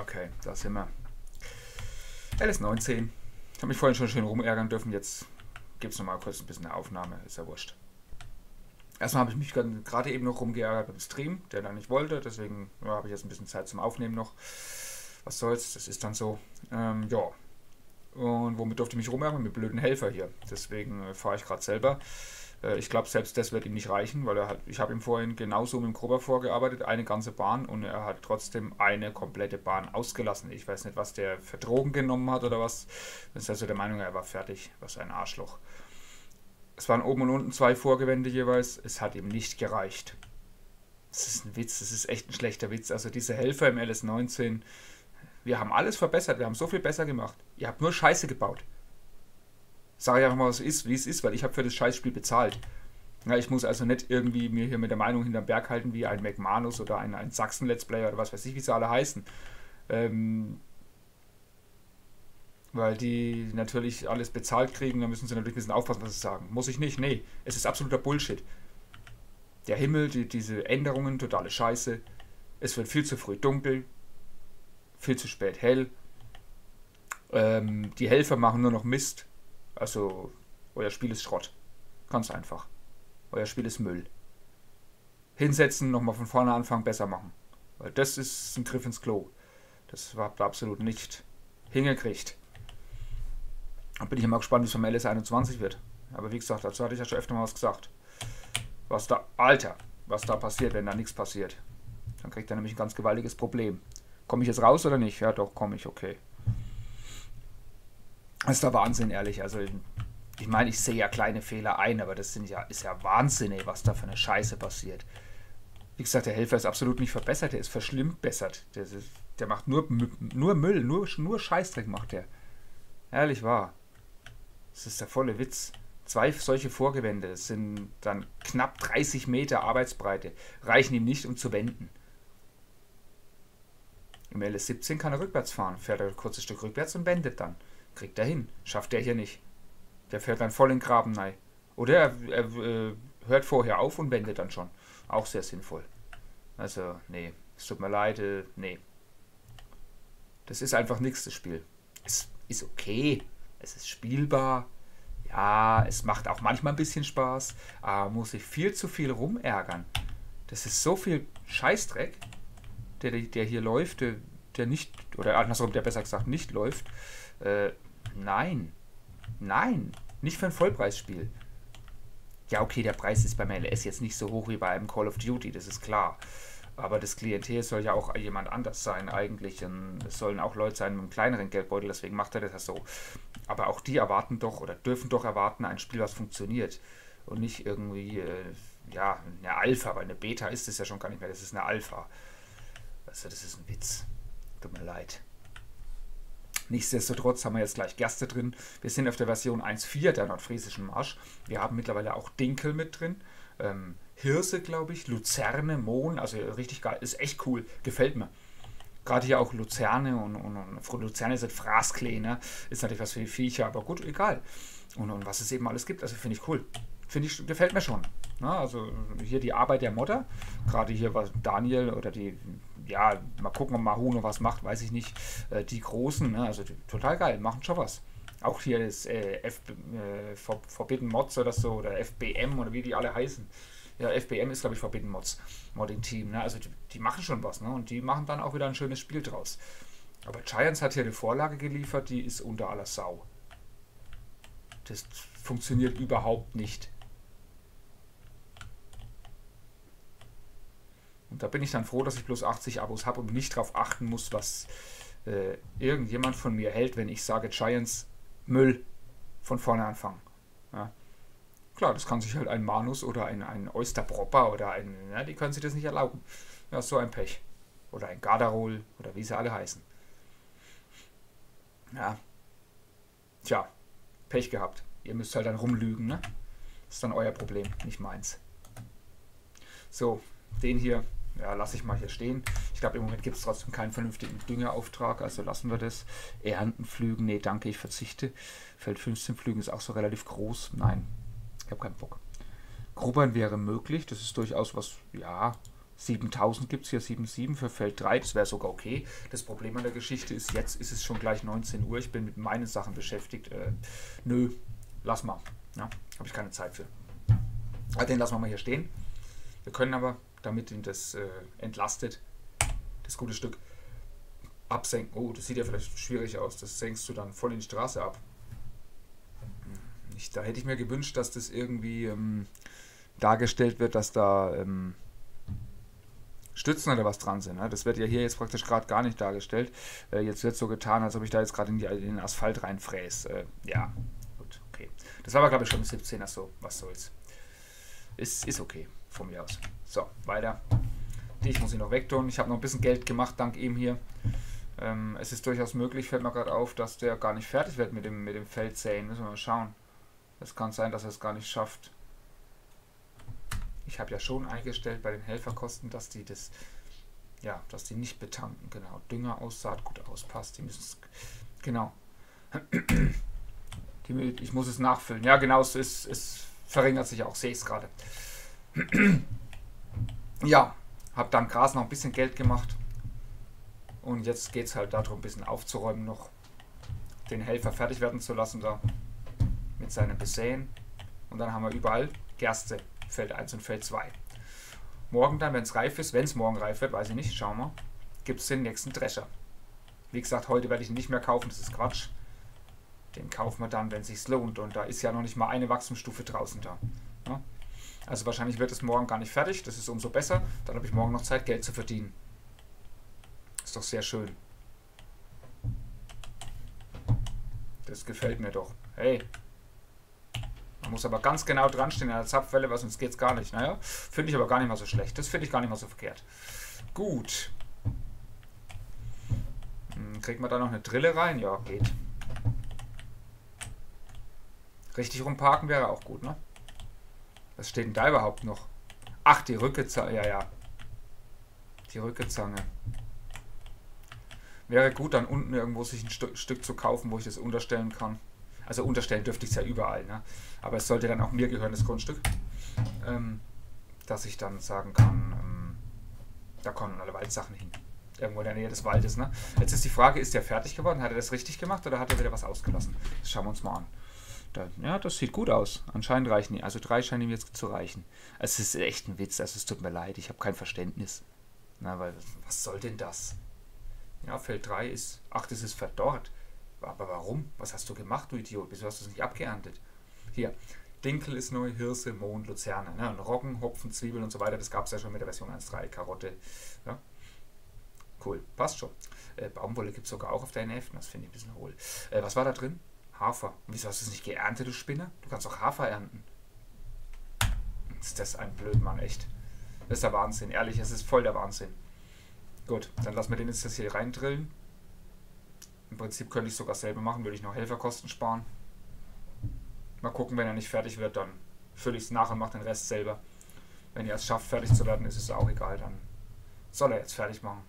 Okay, da sind wir. LS19. Ich habe mich vorhin schon schön rumärgern dürfen. Jetzt gibt es nochmal kurz ein bisschen eine Aufnahme. Ist ja wurscht. Erstmal habe ich mich gerade eben noch rumgeärgert beim Stream, der da nicht wollte. Deswegen ja, habe ich jetzt ein bisschen Zeit zum Aufnehmen noch. Was soll's, das ist dann so. Ähm, ja. Und womit durfte ich mich rumärgern? Mit blöden Helfer hier. Deswegen äh, fahre ich gerade selber. Äh, ich glaube, selbst das wird ihm nicht reichen, weil er hat, ich habe ihm vorhin genauso mit dem Grober vorgearbeitet, eine ganze Bahn und er hat trotzdem eine komplette Bahn ausgelassen. Ich weiß nicht, was der für Drogen genommen hat oder was. Das ist also der Meinung, er war fertig. Was ein Arschloch. Es waren oben und unten zwei Vorgewände jeweils. Es hat ihm nicht gereicht. Das ist ein Witz, das ist echt ein schlechter Witz. Also diese Helfer im LS19, wir haben alles verbessert, wir haben so viel besser gemacht. Ihr habt nur Scheiße gebaut. Sag ich einfach mal, was ist, wie es ist, weil ich habe für das Scheißspiel bezahlt. Ja, ich muss also nicht irgendwie mir hier mit der Meinung hinterm Berg halten wie ein McManus oder ein, ein Sachsen-Let's Player oder was weiß ich, wie sie alle heißen. Ähm, weil die natürlich alles bezahlt kriegen, da müssen sie natürlich ein bisschen aufpassen, was sie sagen. Muss ich nicht, nee, es ist absoluter Bullshit. Der Himmel, die, diese Änderungen, totale Scheiße. Es wird viel zu früh dunkel, viel zu spät hell. Ähm, die Helfer machen nur noch Mist. Also, euer Spiel ist Schrott. Ganz einfach. Euer Spiel ist Müll. Hinsetzen, nochmal von vorne anfangen, besser machen. Weil das ist ein Griff ins Klo. Das habt ihr absolut nicht hingekriegt. Da bin ich immer gespannt, wie es vom LS21 wird. Aber wie gesagt, dazu hatte ich ja schon öfter mal was gesagt. Was da, Alter, was da passiert, wenn da nichts passiert. Dann kriegt er nämlich ein ganz gewaltiges Problem. Komme ich jetzt raus oder nicht? Ja, doch, komme ich, okay. Das ist der Wahnsinn, ehrlich. Also, ich meine, ich sehe ja kleine Fehler ein, aber das sind ja, ist ja Wahnsinn, ey, was da für eine Scheiße passiert. Wie gesagt, der Helfer ist absolut nicht verbessert, der ist verschlimmbessert. Der, der macht nur, nur Müll, nur, nur Scheißdreck macht der. Ehrlich wahr. Das ist der volle Witz. Zwei solche Vorgewände sind dann knapp 30 Meter Arbeitsbreite, reichen ihm nicht, um zu wenden. Im LS17 kann er rückwärts fahren, fährt er ein kurzes Stück rückwärts und wendet dann. Kriegt er hin. Schafft er hier nicht. Der fährt dann voll in den Graben rein. Oder er, er äh, hört vorher auf und wendet dann schon. Auch sehr sinnvoll. Also, nee. Es tut mir leid, äh, nee. Das ist einfach nichts, das Spiel. Es ist okay. Es ist spielbar. Ja, es macht auch manchmal ein bisschen Spaß. Aber muss sich viel zu viel rumärgern. Das ist so viel Scheißdreck, der, der hier läuft, der, der nicht, oder andersrum, der besser gesagt nicht läuft. Äh, nein. Nein. Nicht für ein Vollpreisspiel. Ja, okay, der Preis ist beim LS jetzt nicht so hoch wie bei einem Call of Duty, das ist klar. Aber das Klientel soll ja auch jemand anders sein eigentlich. Es sollen auch Leute sein mit einem kleineren Geldbeutel, deswegen macht er das so. Aber auch die erwarten doch oder dürfen doch erwarten, ein Spiel, was funktioniert. Und nicht irgendwie, äh, ja, eine Alpha, weil eine Beta ist es ja schon gar nicht mehr, das ist eine Alpha. Also das ist ein Witz. Tut mir leid. Nichtsdestotrotz haben wir jetzt gleich Gerste drin. Wir sind auf der Version 1.4 der nordfriesischen Marsch. Wir haben mittlerweile auch Dinkel mit drin. Ähm, Hirse, glaube ich, Luzerne, Mohn, also richtig geil, ist echt cool, gefällt mir. Gerade hier auch Luzerne und, und, und Luzerne sind Fraßklee, ne? Ist natürlich was für die Viecher, aber gut, egal. Und, und was es eben alles gibt, also finde ich cool. Finde ich, gefällt mir schon. Ne? Also hier die Arbeit der Modder, gerade hier was Daniel oder die, ja, mal gucken, ob Mahu noch was macht, weiß ich nicht. Äh, die Großen, ne? also die, total geil, machen schon was. Auch hier das äh, F, äh, Forbidden Mods oder so, oder FBM oder wie die alle heißen ja, FBM ist, glaube ich, Forbidden Mods, Modding Team. Ne? Also die, die, machen schon was, ne? Und die machen dann auch wieder ein schönes Spiel draus. Aber Giants hat hier eine Vorlage geliefert, die ist unter aller Sau. Das funktioniert überhaupt nicht. Und da bin ich dann froh, dass ich bloß 80 Abos habe und nicht darauf achten muss, was äh, irgendjemand von mir hält, wenn ich sage Giants Müll von vorne anfangen. Ja. Klar, das kann sich halt ein Manus oder ein, ein Oysterpropper oder ein, ja, die können sich das nicht erlauben. Ja, so ein Pech. Oder ein Gardarol oder wie sie alle heißen. Ja. Tja, Pech gehabt. Ihr müsst halt dann rumlügen, ne? Das ist dann euer Problem, nicht meins. So, den hier, ja, lasse ich mal hier stehen. Ich glaube, im Moment gibt es trotzdem keinen vernünftigen Düngerauftrag, also lassen wir das. Ernten, Flügen, nee, danke, ich verzichte. Feld 15 Flügen ist auch so relativ groß. Nein, ich habe keinen Bock. Grubbern wäre möglich, das ist durchaus was, ja, 7000 gibt es hier, 7,7 für Feld 3, das wäre sogar okay. Das Problem an der Geschichte ist, jetzt ist es schon gleich 19 Uhr, ich bin mit meinen Sachen beschäftigt. Äh, nö, lass mal. Ja, Habe ich keine Zeit für. Also den lassen wir mal hier stehen. Wir können aber, damit ihn das äh, entlastet, das gute Stück absenken. Oh, das sieht ja vielleicht schwierig aus. Das senkst du dann voll in die Straße ab. Ich, da hätte ich mir gewünscht, dass das irgendwie ähm, dargestellt wird, dass da ähm, Stützen oder was dran sind. Ne? Das wird ja hier jetzt praktisch gerade gar nicht dargestellt. Äh, jetzt wird so getan, als ob ich da jetzt gerade in, in, den Asphalt reinfräse. Äh, ja, gut, okay. Das war aber, glaube ich, schon ein 17er so. Was soll's. Ist, ist okay, von mir aus. So, weiter. Ich muss ihn noch wegtun. Ich habe noch ein bisschen Geld gemacht, dank ihm hier. Ähm, es ist durchaus möglich, fällt mir gerade auf, dass der gar nicht fertig wird mit dem, mit dem Feldsäen. Müssen wir mal schauen. Es kann sein, dass er es gar nicht schafft. Ich habe ja schon eingestellt bei den Helferkosten, dass die das, ja, dass die nicht betanken, genau. Dünger Aussaat gut auspasst. Die müssen es, genau. Die, ich muss es nachfüllen. Ja, genau, es, es verringert sich auch, sehe ich es gerade. ja, habe dann Gras noch ein bisschen Geld gemacht. Und jetzt geht es halt darum, ein bisschen aufzuräumen noch. Den Helfer fertig werden zu lassen da. Mit seinem Besäen. Und dann haben wir überall Gerste. Feld 1 und Feld 2. Morgen dann, wenn es reif ist, wenn es morgen reif wird, weiß ich nicht, schauen wir, gibt es den nächsten Drescher. Wie gesagt, heute werde ich ihn nicht mehr kaufen, das ist Quatsch. Den kaufen wir dann, wenn es sich lohnt. Und da ist ja noch nicht mal eine Wachstumsstufe draußen da. Also wahrscheinlich wird es morgen gar nicht fertig, das ist umso besser. Dann habe ich morgen noch Zeit, Geld zu verdienen. Ist doch sehr schön. Das gefällt mir doch. Hey, man muss aber ganz genau dran stehen in der Zapfwelle, weil sonst geht es gar nicht. Naja, finde ich aber gar nicht mal so schlecht. Das finde ich gar nicht mal so verkehrt. Gut. Hm, kriegt man da noch eine Drille rein? Ja, geht. Richtig rumparken wäre auch gut, ne? Was steht denn da überhaupt noch? Ach, die Rückezange. Ja, ja. Die Rückezange. Wäre gut, dann unten irgendwo sich ein St Stück zu kaufen, wo ich das unterstellen kann. Also unterstellen dürfte ich es ja überall. Ne? Aber es sollte dann auch mir gehören, das Grundstück. Ähm, dass ich dann sagen kann, ähm, da kommen alle Waldsachen hin. Irgendwo in der Nähe des Waldes. Ne? Jetzt ist die Frage, ist der fertig geworden? Hat er das richtig gemacht oder hat er wieder was ausgelassen? Das schauen wir uns mal an. Da, ja, das sieht gut aus. Anscheinend reichen die. Also drei scheinen ihm jetzt zu reichen. Es ist echt ein Witz. Also es tut mir leid. Ich habe kein Verständnis. Na, weil, was soll denn das? Ja, Feld 3 ist. Ach, das ist verdorrt. Aber warum? Was hast du gemacht, du Idiot? Wieso hast du es nicht abgeerntet? Hier, Dinkel ist neu, Hirse, Mohn, Luzerne. Ne? Und Roggen, Hopfen, Zwiebeln und so weiter, das gab es ja schon mit der Version 1.3, Karotte. Ja? Cool, passt schon. Äh, Baumwolle gibt es sogar auch auf der NF, das finde ich ein bisschen hohl. Äh, was war da drin? Hafer. Wieso hast du es nicht geerntet, du Spinner? Du kannst auch Hafer ernten. Ist das ein Blödmann, echt. Das ist der Wahnsinn, ehrlich, es ist voll der Wahnsinn. Gut, dann lassen wir den jetzt hier reindrillen. Im Prinzip könnte ich sogar selber machen, würde ich noch Helferkosten sparen. Mal gucken, wenn er nicht fertig wird, dann fülle ich es nach und mache den Rest selber. Wenn er es schafft, fertig zu werden, ist es auch egal, dann soll er jetzt fertig machen.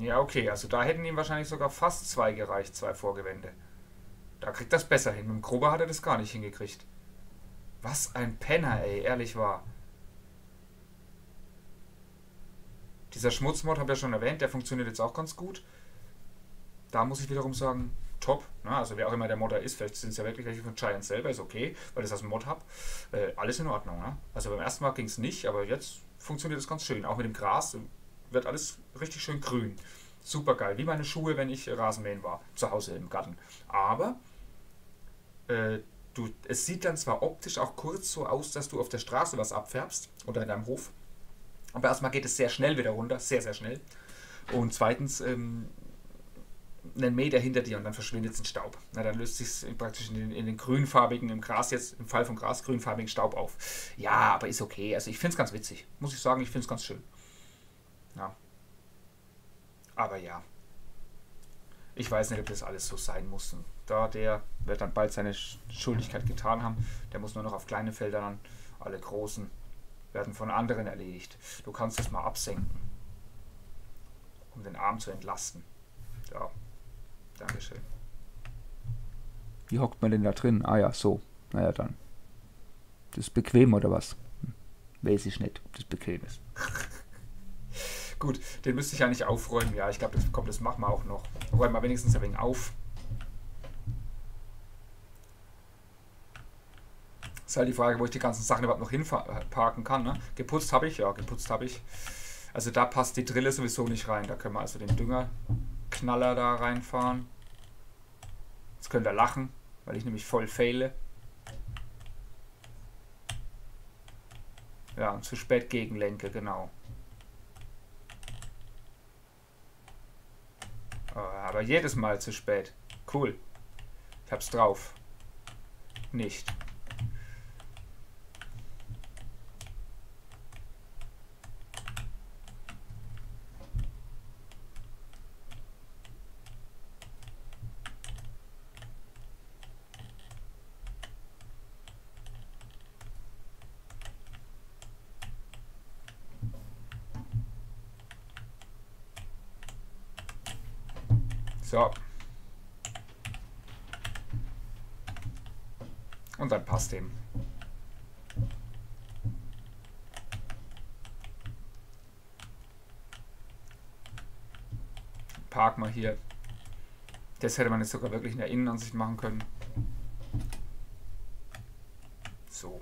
Ja, okay, also da hätten ihm wahrscheinlich sogar fast zwei gereicht, zwei Vorgewände. Da kriegt das besser hin. Mit dem Gruber hat er das gar nicht hingekriegt. Was ein Penner, ey, ehrlich war. Dieser Schmutzmod habe ich ja schon erwähnt, der funktioniert jetzt auch ganz gut. Da muss ich wiederum sagen, top. Ne? Also wer auch immer der Modder ist, vielleicht sind es ja wirklich welche von Giant selber, ist okay, weil ich das aus dem Mod habe. Äh, alles in Ordnung. Ne? Also beim ersten Mal ging es nicht, aber jetzt funktioniert es ganz schön. Auch mit dem Gras wird alles richtig schön grün. Super geil, wie meine Schuhe, wenn ich Rasenmähen war, zu Hause im Garten. Aber äh, du, es sieht dann zwar optisch auch kurz so aus, dass du auf der Straße was abfärbst oder in deinem Hof, aber erstmal geht es sehr schnell wieder runter, sehr, sehr schnell. Und zweitens, ähm, einen Meter hinter dir und dann verschwindet es in Staub. Na, dann löst sich praktisch in den, in den, grünfarbigen, im Gras jetzt, im Fall von Gras, grünfarbigen Staub auf. Ja, aber ist okay. Also ich finde es ganz witzig. Muss ich sagen, ich finde es ganz schön. Ja. Aber ja. Ich weiß nicht, ob das alles so sein muss. Und da der wird dann bald seine Schuldigkeit getan haben. Der muss nur noch auf kleine Felder dann alle großen werden von anderen erledigt. Du kannst es mal absenken, um den Arm zu entlasten. Ja, Dankeschön. Wie hockt man denn da drin? Ah ja, so. Naja, dann. Das ist bequem oder was? Hm. Weiß ich nicht, ob das bequem ist. Gut, den müsste ich ja nicht aufräumen. Ja, ich glaube, das, komm, das machen wir auch noch. Räumen wir wenigstens ein wenig auf. Ist halt die Frage, wo ich die ganzen Sachen überhaupt noch hinparken kann. Ne? Geputzt habe ich, ja, geputzt habe ich. Also da passt die Drille sowieso nicht rein. Da können wir also den Düngerknaller da reinfahren. Jetzt könnt ihr lachen, weil ich nämlich voll fehle. Ja, zu spät gegenlenke, genau. Oh, aber jedes Mal zu spät. Cool. Ich hab's drauf. Nicht. So. Und dann passt dem. Park mal hier. Das hätte man jetzt sogar wirklich in der Innenansicht machen können. So.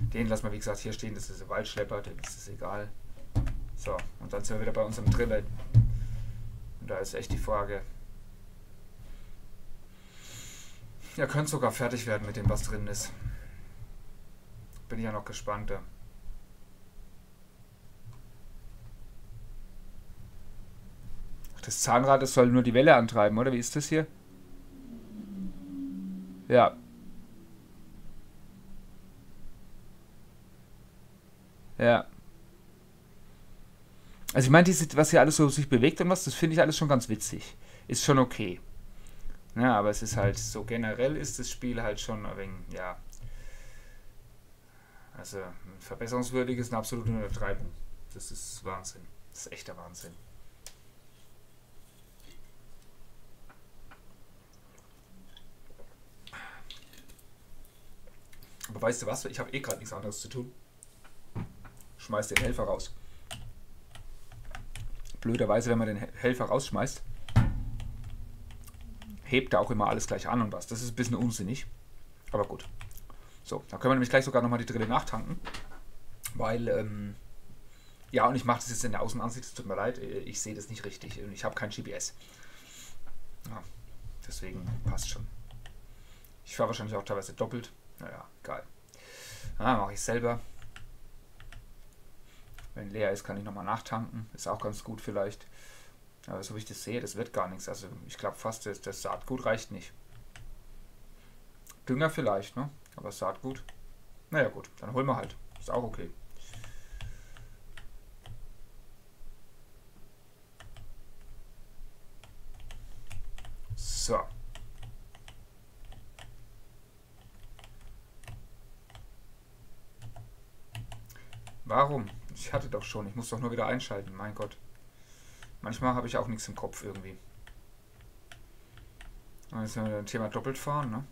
Den lassen wir, wie gesagt, hier stehen. Das ist ein Waldschlepper, dem ist es egal. So, und dann sind wir wieder bei unserem Driller. Und da ist echt die Frage, Ihr könnt sogar fertig werden mit dem, was drin ist. Bin ich ja noch gespannter. Das Zahnrad, das soll nur die Welle antreiben, oder? Wie ist das hier? Ja. Ja. Also ich meine, was hier alles so sich bewegt und was, das finde ich alles schon ganz witzig. Ist schon okay. Ja, aber es ist halt so generell ist das Spiel halt schon ein wenig, ja. Also verbesserungswürdig ist eine absolute Untertreibung. Das ist Wahnsinn. Das ist echter Wahnsinn. Aber weißt du was? Ich habe eh gerade nichts anderes zu tun. Schmeiß den Helfer raus. Blöderweise, wenn man den Helfer rausschmeißt, hebt er auch immer alles gleich an und was. Das ist ein bisschen unsinnig. Aber gut. So, da können wir nämlich gleich sogar nochmal die Drille nachtanken. Weil, ähm, ja, und ich mache das jetzt in der Außenansicht, es tut mir leid, äh, ich sehe das nicht richtig. Ich habe kein GPS. Ja, deswegen passt schon. Ich fahre wahrscheinlich auch teilweise doppelt. Naja, egal. Ah, mache ich selber. Wenn leer ist, kann ich nochmal nachtanken. Ist auch ganz gut vielleicht. Aber so wie ich das sehe, das wird gar nichts. Also ich glaube fast, das, das Saatgut reicht nicht. Dünger vielleicht, ne? Aber Saatgut. Naja gut, dann holen wir halt. Ist auch okay. So. Warum? Ich hatte doch schon. Ich muss doch nur wieder einschalten. Mein Gott. Manchmal habe ich auch nichts im Kopf irgendwie. Das ist ein Thema doppelt fahren, ne?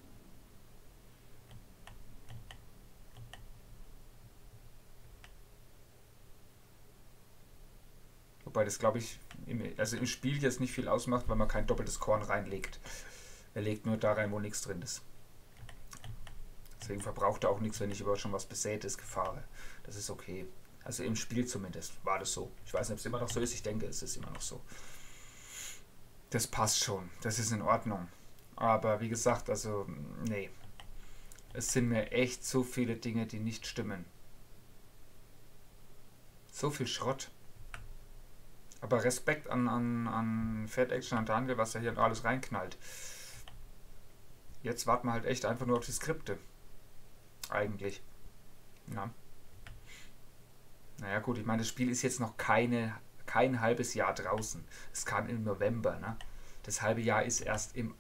Wobei das, glaube ich, im, also im Spiel jetzt nicht viel ausmacht, weil man kein doppeltes Korn reinlegt. Er legt nur da rein, wo nichts drin ist. Deswegen verbraucht er auch nichts, wenn ich über schon was Besätes fahre. Das ist okay. Also im Spiel zumindest war das so. Ich weiß nicht, ob es immer noch so ist. Ich denke, es ist immer noch so. Das passt schon. Das ist in Ordnung. Aber wie gesagt, also, nee. Es sind mir echt so viele Dinge, die nicht stimmen. So viel Schrott. Aber Respekt an, an, an Fat Action und Daniel, was er hier alles reinknallt. Jetzt warten wir halt echt einfach nur auf die Skripte. Eigentlich. Ja. Naja gut, ich meine, das Spiel ist jetzt noch keine, kein halbes Jahr draußen. Es kam im November. Ne? Das halbe Jahr ist erst im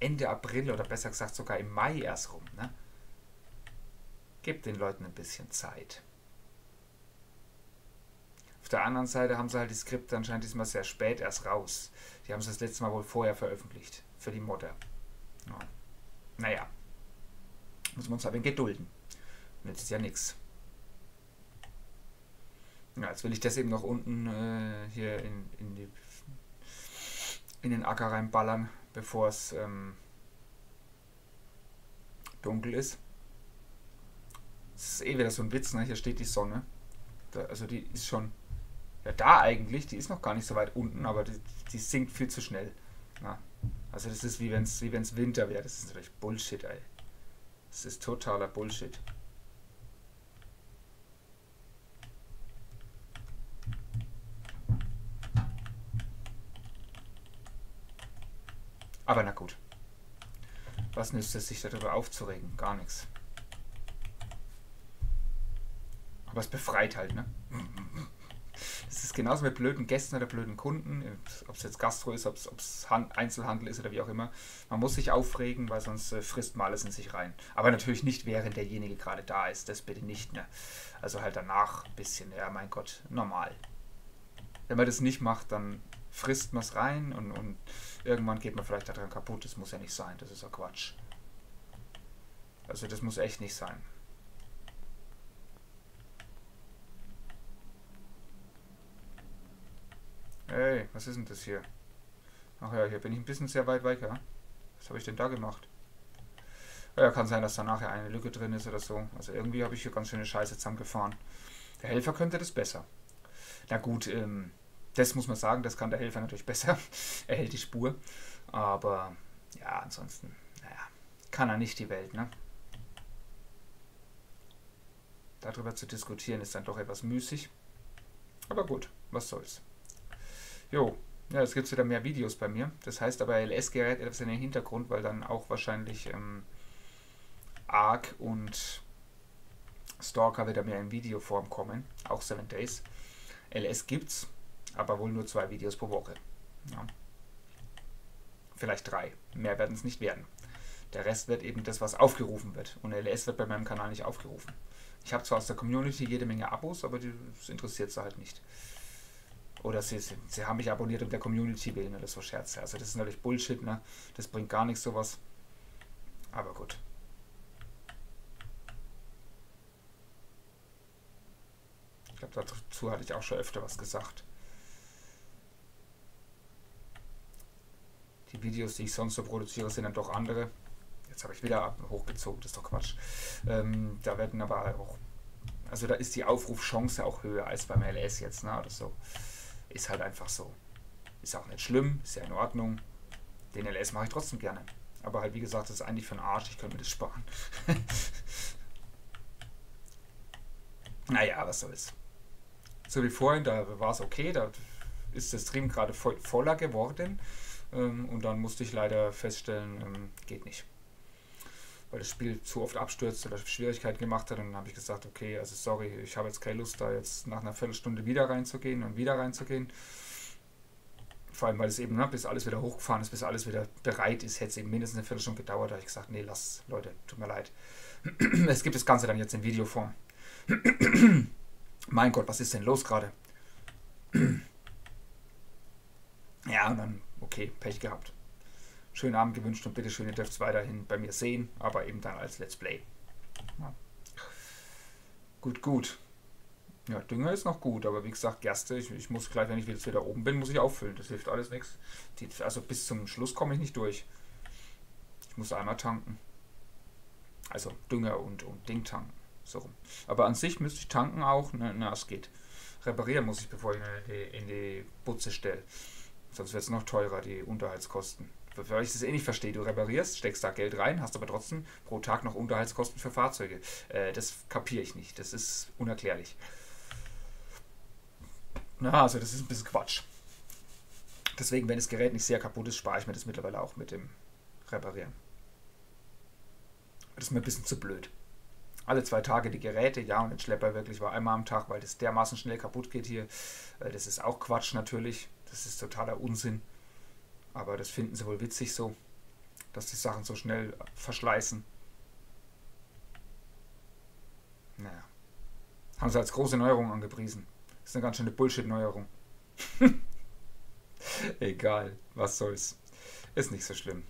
Ende April oder besser gesagt sogar im Mai erst rum. Ne? Gebt den Leuten ein bisschen Zeit. Auf der anderen Seite haben sie halt die Skripte anscheinend diesmal sehr spät erst raus. Die haben sie das letzte Mal wohl vorher veröffentlicht. Für die Modder. Ja. Naja. Muss man uns aber gedulden. Nützt ja nichts. Ja, jetzt will ich das eben noch unten äh, hier in, in, die, in den Acker reinballern, bevor es ähm, dunkel ist. Das ist eh wieder so ein Witz, ne? Hier steht die Sonne. Da, also die ist schon ja da eigentlich, die ist noch gar nicht so weit unten, aber die, die sinkt viel zu schnell. Ja. Also das ist wie wenn es wie wenn's Winter wäre. Das ist natürlich Bullshit, ey. Das ist totaler Bullshit. Aber na gut. Was nützt es sich darüber aufzuregen? Gar nichts. Aber es befreit halt, ne? Es ist genauso mit blöden Gästen oder blöden Kunden, ob es jetzt Gastro ist, ob es Einzelhandel ist oder wie auch immer. Man muss sich aufregen, weil sonst äh, frisst man alles in sich rein. Aber natürlich nicht, während derjenige gerade da ist. Das bitte nicht. Ne? Also halt danach ein bisschen, ja, mein Gott, normal. Wenn man das nicht macht, dann frisst man es rein und, und irgendwann geht man vielleicht daran kaputt. Das muss ja nicht sein. Das ist ja Quatsch. Also das muss echt nicht sein. Hey, was ist denn das hier? Ach ja, hier bin ich ein bisschen sehr weit weg, ja? Was habe ich denn da gemacht? Ja, kann sein, dass da nachher eine Lücke drin ist oder so. Also irgendwie habe ich hier ganz schöne Scheiße zusammengefahren. Der Helfer könnte das besser. Na gut, ähm, das muss man sagen, das kann der Helfer natürlich besser. er hält die Spur. Aber ja, ansonsten, naja, kann er nicht die Welt, ne? Darüber zu diskutieren ist dann doch etwas müßig. Aber gut, was soll's. Jo, ja, es gibt wieder mehr Videos bei mir. Das heißt aber LS-Gerät etwas in den Hintergrund, weil dann auch wahrscheinlich ähm, Arc und Stalker wieder mehr in Videoform kommen. Auch 7 Days. LS gibt's, aber wohl nur zwei Videos pro Woche. Ja. Vielleicht drei. Mehr werden es nicht werden. Der Rest wird eben das, was aufgerufen wird. Und LS wird bei meinem Kanal nicht aufgerufen. Ich habe zwar aus der Community jede Menge Abos, aber das interessiert sie halt nicht. Oder sie, sie, sie haben mich abonniert um der Community willen oder so Scherze. Also das ist natürlich Bullshit, ne? Das bringt gar nichts sowas. Aber gut. Ich glaube, dazu hatte ich auch schon öfter was gesagt. Die Videos, die ich sonst so produziere, sind dann doch andere. Jetzt habe ich wieder hochgezogen, das ist doch Quatsch. Ähm, da werden aber auch, also da ist die Aufrufchance auch höher als beim LS jetzt, ne, oder so. Ist halt einfach so. Ist auch nicht schlimm, ist ja in Ordnung. Den LS mache ich trotzdem gerne. Aber halt, wie gesagt, das ist eigentlich für den Arsch. Ich könnte mir das sparen. naja, was soll's. So wie vorhin, da war es okay. Da ist der Stream gerade voll, voller geworden. Ähm, und dann musste ich leider feststellen, ähm, geht nicht weil das Spiel zu oft abstürzt oder Schwierigkeiten gemacht hat. Und dann habe ich gesagt, okay, also sorry, ich habe jetzt keine Lust, da jetzt nach einer Viertelstunde wieder reinzugehen und wieder reinzugehen. Vor allem, weil es eben, ne, bis alles wieder hochgefahren ist, bis alles wieder bereit ist, hätte es eben mindestens eine Viertelstunde gedauert. Da habe ich gesagt, nee, lass, Leute, tut mir leid. es gibt das Ganze dann jetzt in Videoform. mein Gott, was ist denn los gerade? ja, und dann, okay, Pech gehabt schönen Abend gewünscht und bitte schön, ihr dürft es weiterhin bei mir sehen, aber eben dann als Let's Play. Ja. Gut, gut. Ja, Dünger ist noch gut, aber wie gesagt, Gerste, ich, ich muss gleich, wenn ich jetzt wieder oben bin, muss ich auffüllen. Das hilft alles nichts. Also bis zum Schluss komme ich nicht durch. Ich muss einmal tanken. Also Dünger und, und Ding tanken. So rum. Aber an sich müsste ich tanken auch. Na, na, es geht. Reparieren muss ich, bevor ich in die, in die Butze stelle. Sonst wird es noch teurer, die Unterhaltskosten weil ich das eh nicht verstehe. Du reparierst, steckst da Geld rein, hast aber trotzdem pro Tag noch Unterhaltskosten für Fahrzeuge. Äh, das kapiere ich nicht. Das ist unerklärlich. Na, also das ist ein bisschen Quatsch. Deswegen, wenn das Gerät nicht sehr kaputt ist, spare ich mir das mittlerweile auch mit dem Reparieren. Das ist mir ein bisschen zu blöd. Alle zwei Tage die Geräte, ja, und den Schlepper wirklich war einmal am Tag, weil das dermaßen schnell kaputt geht hier. Äh, das ist auch Quatsch natürlich. Das ist totaler Unsinn. Aber das finden sie wohl witzig so, dass die Sachen so schnell verschleißen. Naja. Haben sie als große Neuerung angepriesen. Das ist eine ganz schöne Bullshit-Neuerung. Egal, was soll's. Ist nicht so schlimm.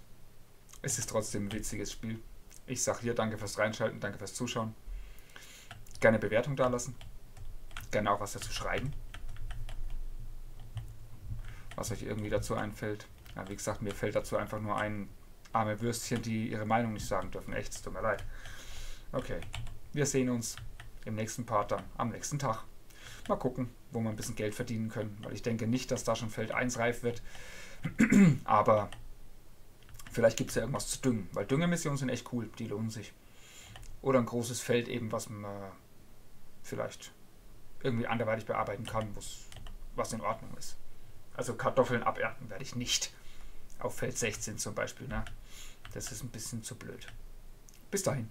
Es ist trotzdem ein witziges Spiel. Ich sag hier danke fürs Reinschalten, danke fürs Zuschauen. Gerne Bewertung dalassen. Gerne auch was dazu schreiben. Was euch irgendwie dazu einfällt. Ja, wie gesagt, mir fällt dazu einfach nur ein, arme Würstchen, die ihre Meinung nicht sagen dürfen. Echt, es tut mir leid. Okay, wir sehen uns im nächsten Part dann, am nächsten Tag. Mal gucken, wo wir ein bisschen Geld verdienen können, weil ich denke nicht, dass da schon Feld 1 reif wird. Aber vielleicht gibt es ja irgendwas zu düngen, weil Düngemissionen sind echt cool, die lohnen sich. Oder ein großes Feld eben, was man vielleicht irgendwie anderweitig bearbeiten kann, was in Ordnung ist. Also Kartoffeln abernten werde ich nicht. Auf Feld 16 zum Beispiel. Ne? Das ist ein bisschen zu blöd. Bis dahin.